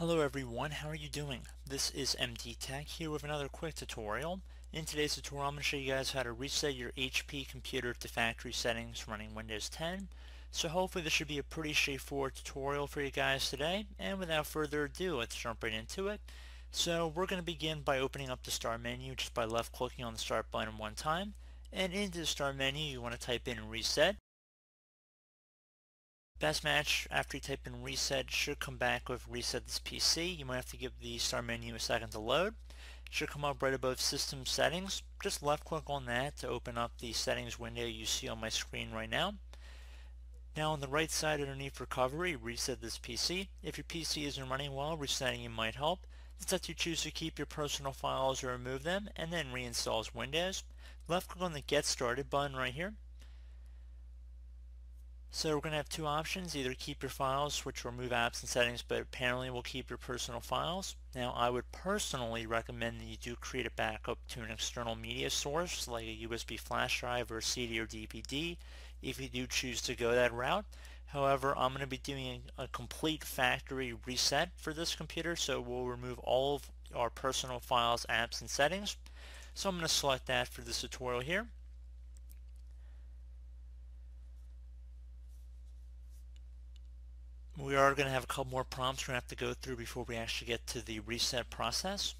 Hello everyone, how are you doing? This is MD Tech here with another quick tutorial. In today's tutorial I'm going to show you guys how to reset your HP computer to factory settings running Windows 10. So hopefully this should be a pretty straightforward tutorial for you guys today and without further ado let's jump right into it. So we're going to begin by opening up the start menu just by left clicking on the start button one time and into the start menu you want to type in reset Best match after you type in reset should come back with reset this PC. You might have to give the start menu a second to load. It should come up right above system settings. Just left click on that to open up the settings window you see on my screen right now. Now on the right side underneath recovery, reset this PC. If your PC isn't running well, resetting it might help. Up to you choose to keep your personal files or remove them and then reinstalls Windows. Left click on the get started button right here. So we're going to have two options, either keep your files, switch or remove apps and settings, but apparently we'll keep your personal files. Now I would personally recommend that you do create a backup to an external media source, like a USB flash drive or CD or DVD, if you do choose to go that route. However, I'm going to be doing a complete factory reset for this computer, so we'll remove all of our personal files, apps, and settings. So I'm going to select that for this tutorial here. We are going to have a couple more prompts we're going to have to go through before we actually get to the reset process.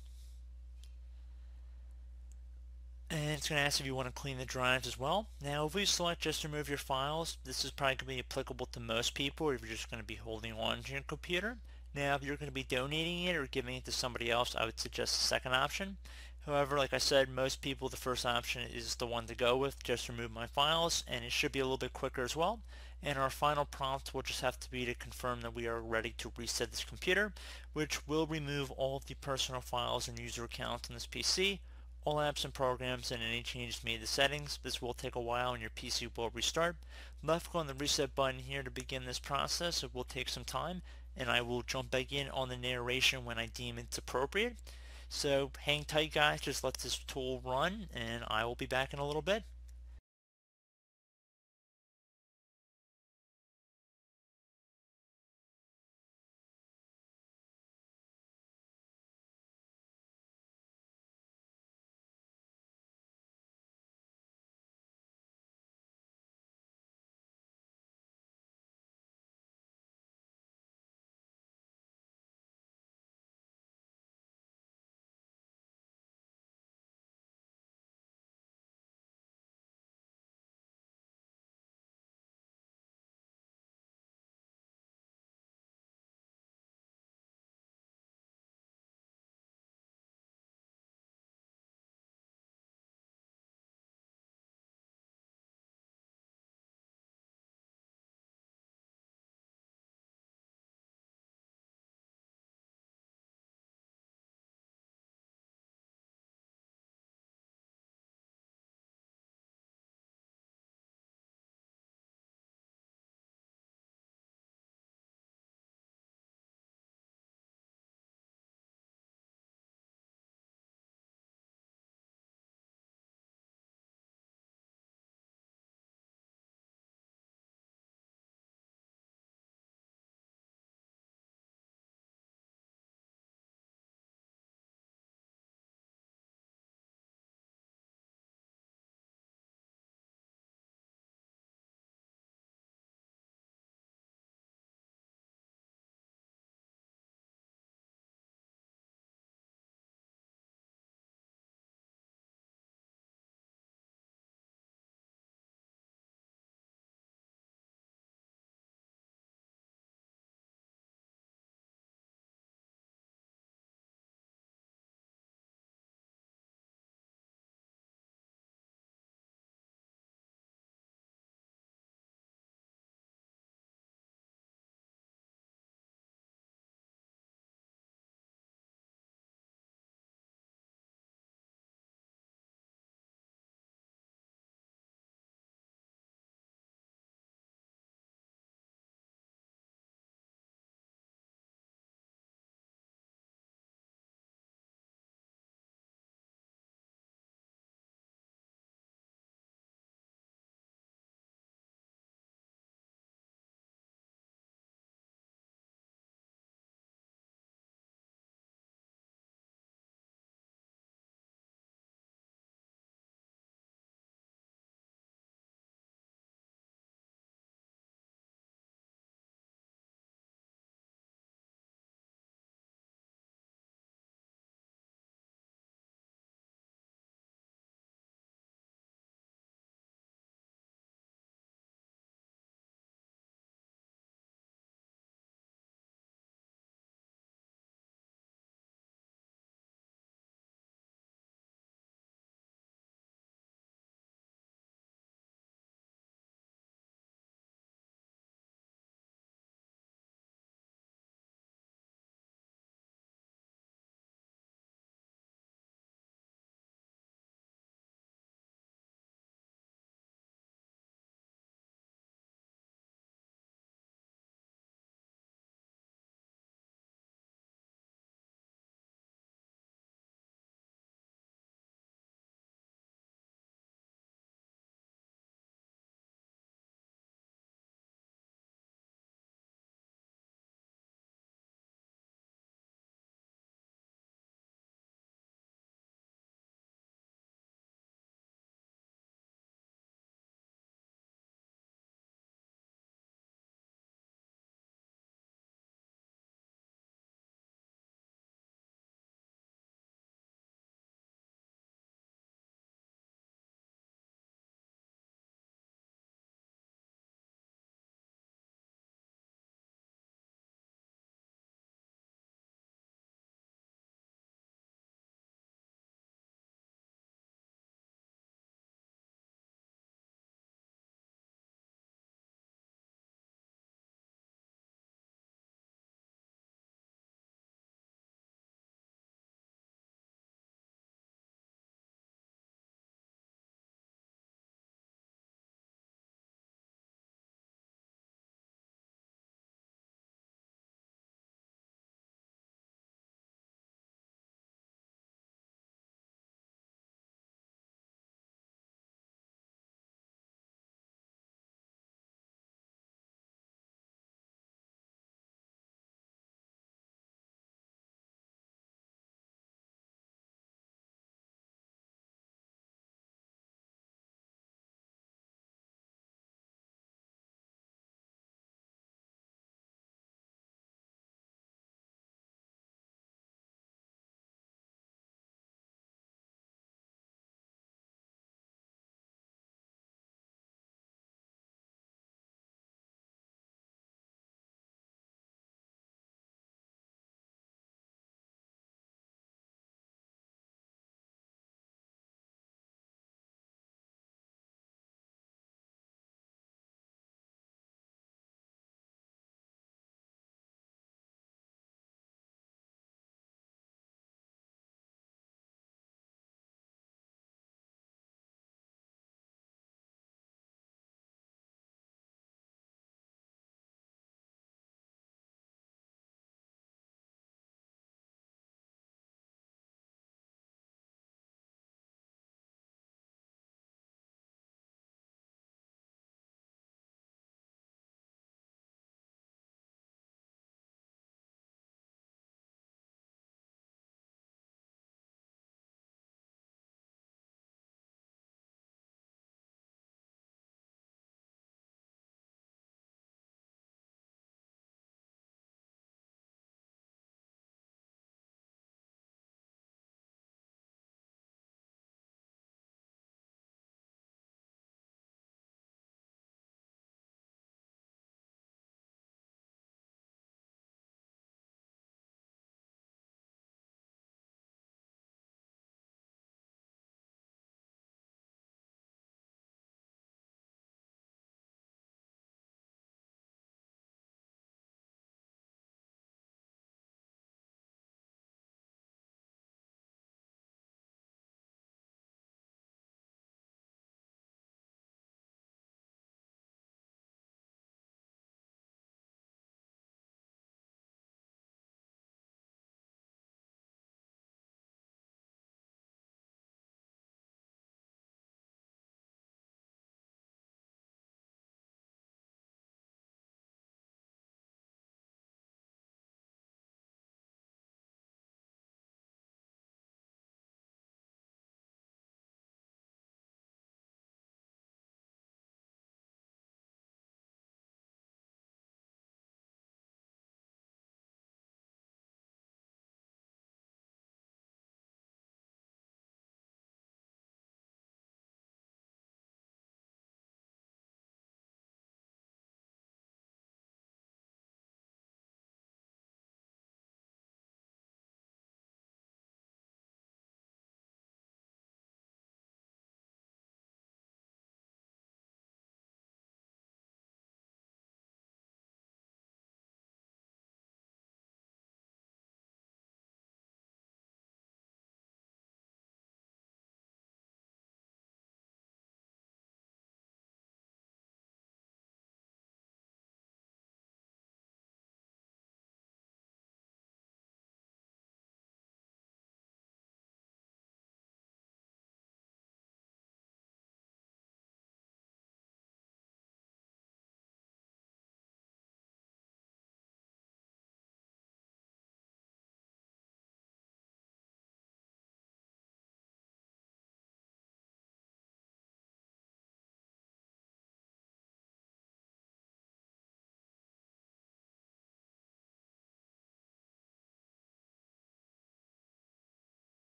And it's going to ask if you want to clean the drives as well. Now if we select just remove your files, this is probably going to be applicable to most people if you're just going to be holding on to your computer. Now if you're going to be donating it or giving it to somebody else, I would suggest the second option. However, like I said, most people the first option is the one to go with, just remove my files, and it should be a little bit quicker as well. And our final prompt will just have to be to confirm that we are ready to reset this computer, which will remove all of the personal files and user accounts on this PC, all apps and programs, and any changes made to settings. This will take a while and your PC will restart. Left click on the reset button here to begin this process. It will take some time, and I will jump back in on the narration when I deem it's appropriate. So hang tight guys, just let this tool run and I will be back in a little bit.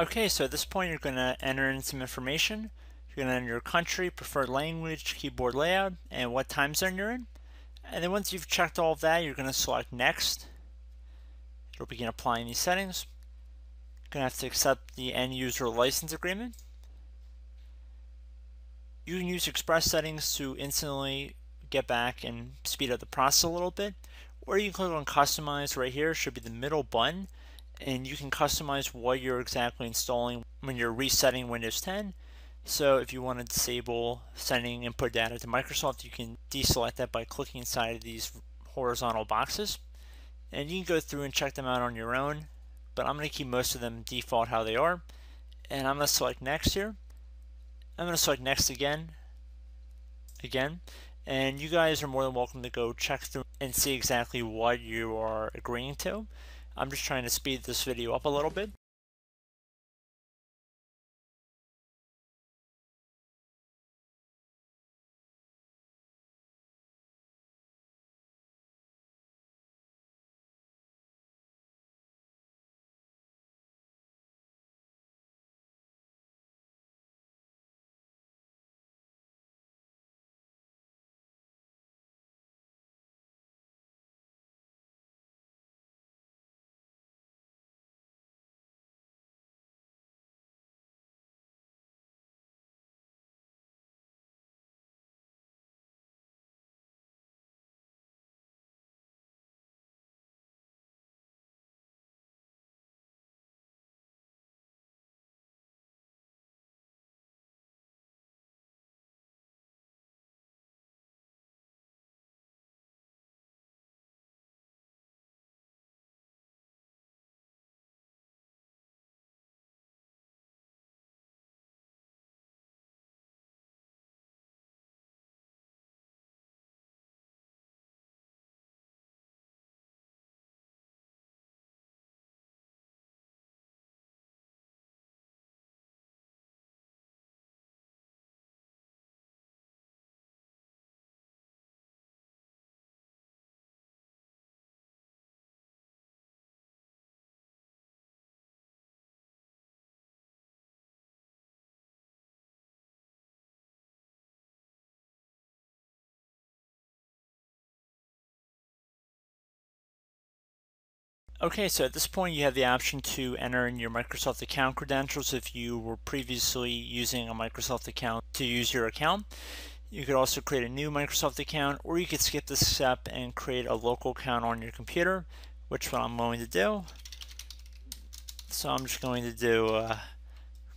Okay, so at this point you're going to enter in some information. You're going to enter your country, preferred language, keyboard layout, and what time zone you're in. And then once you've checked all of that, you're going to select Next. It'll begin applying these settings. You're going to have to accept the end user license agreement. You can use express settings to instantly get back and speed up the process a little bit. Or you can click on customize right here, should be the middle button, and you can customize what you're exactly installing when you're resetting Windows 10. So if you want to disable sending input data to Microsoft, you can deselect that by clicking inside of these horizontal boxes. And you can go through and check them out on your own, but I'm going to keep most of them default how they are. And I'm going to select next here. I'm going to select next again, again, and you guys are more than welcome to go check through and see exactly what you are agreeing to. I'm just trying to speed this video up a little bit. Okay, so at this point you have the option to enter in your Microsoft account credentials if you were previously using a Microsoft account to use your account. You could also create a new Microsoft account or you could skip this step and create a local account on your computer, which what I'm going to do. So I'm just going to do a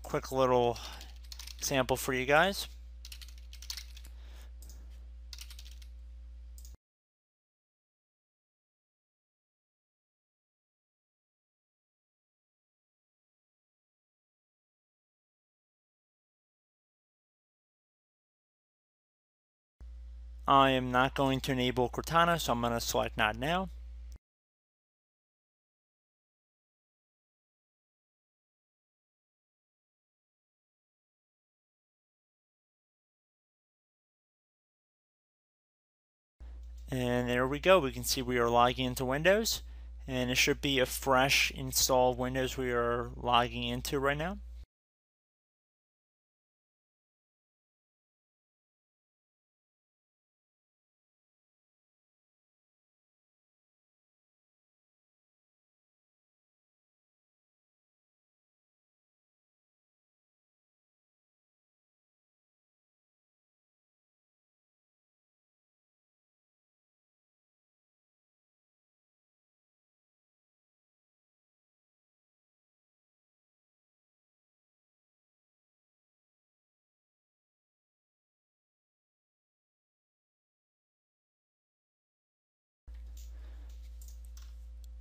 quick little sample for you guys. I am not going to enable Cortana, so I'm going to select not now. And there we go. We can see we are logging into Windows. And it should be a fresh install Windows we are logging into right now.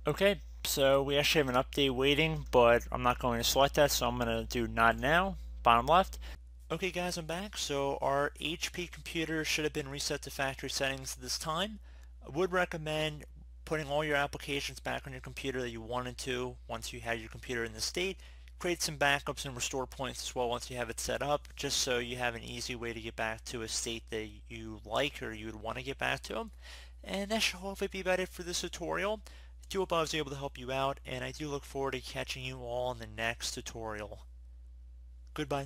Okay, so we actually have an update waiting, but I'm not going to select that, so I'm going to do not now, bottom left. Okay guys, I'm back. So our HP computer should have been reset to factory settings this time. I would recommend putting all your applications back on your computer that you wanted to once you had your computer in the state. Create some backups and restore points as well once you have it set up, just so you have an easy way to get back to a state that you like or you would want to get back to. And that should hopefully be about it for this tutorial do hope I was able to help you out, and I do look forward to catching you all in the next tutorial. Goodbye.